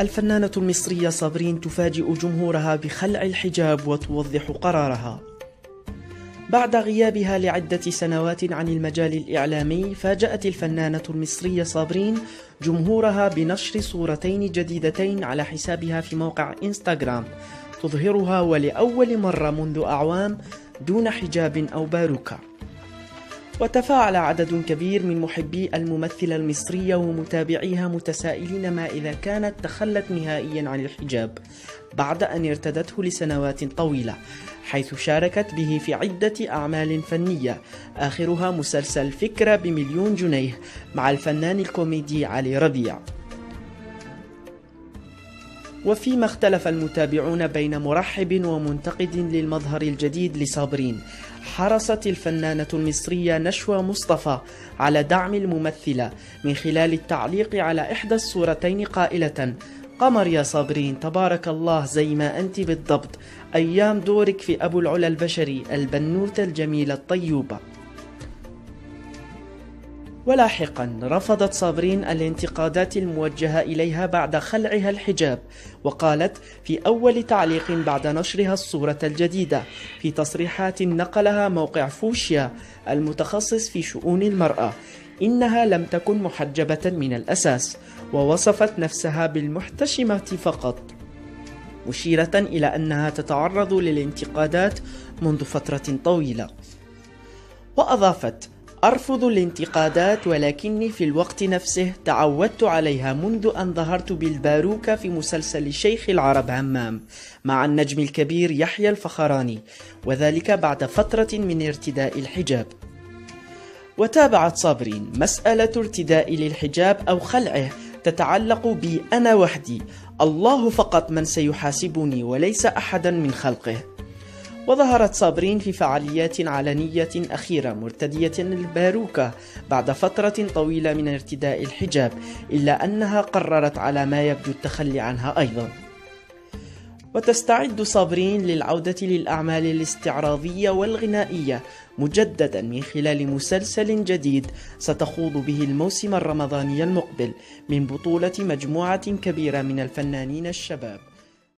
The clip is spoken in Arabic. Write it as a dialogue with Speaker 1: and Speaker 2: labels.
Speaker 1: الفنانة المصرية صابرين تفاجئ جمهورها بخلع الحجاب وتوضح قرارها. بعد غيابها لعدة سنوات عن المجال الإعلامي فاجأت الفنانة المصرية صابرين جمهورها بنشر صورتين جديدتين على حسابها في موقع إنستغرام تظهرها ولأول مرة منذ أعوام دون حجاب أو باروكة. وتفاعل عدد كبير من محبي الممثلة المصرية ومتابعيها متسائلين ما إذا كانت تخلت نهائيا عن الحجاب بعد أن ارتدته لسنوات طويلة حيث شاركت به في عدة أعمال فنية آخرها مسلسل فكرة بمليون جنيه مع الفنان الكوميدي علي ربيع. وفيما اختلف المتابعون بين مرحب ومنتقد للمظهر الجديد لصابرين. حرصت الفنانة المصرية نشوى مصطفى على دعم الممثلة من خلال التعليق على إحدى الصورتين قائلة قمر يا صابرين تبارك الله زي ما أنت بالضبط. أيام دورك في أبو العلا البشري البنوتة الجميلة الطيوبة. ولاحقا رفضت صابرين الانتقادات الموجهة إليها بعد خلعها الحجاب وقالت في أول تعليق بعد نشرها الصورة الجديدة في تصريحات نقلها موقع فوشيا المتخصص في شؤون المرأة إنها لم تكن محجبة من الأساس ووصفت نفسها بالمحتشمة فقط. مشيرة إلى أنها تتعرض للانتقادات منذ فترة طويلة. وأضافت أرفض الانتقادات ولكني في الوقت نفسه تعودت عليها منذ أن ظهرت بالباروكة في مسلسل شيخ العرب همام مع النجم الكبير يحيى الفخراني وذلك بعد فترة من ارتداء الحجاب. وتابعت صابرين مسألة ارتداء للحجاب أو خلعه تتعلق بي أنا وحدي. الله فقط من سيحاسبني وليس أحدا من خلقه. وظهرت صابرين في فعاليات علنية أخيرة مرتدية الباروكة بعد فترة طويلة من ارتداء الحجاب إلا أنها قررت على ما يبدو التخلي عنها أيضا. وتستعد صابرين للعودة للأعمال الاستعراضية والغنائية مجددا من خلال مسلسل جديد ستخوض به الموسم الرمضاني المقبل من بطولة مجموعة كبيرة من الفنانين الشباب.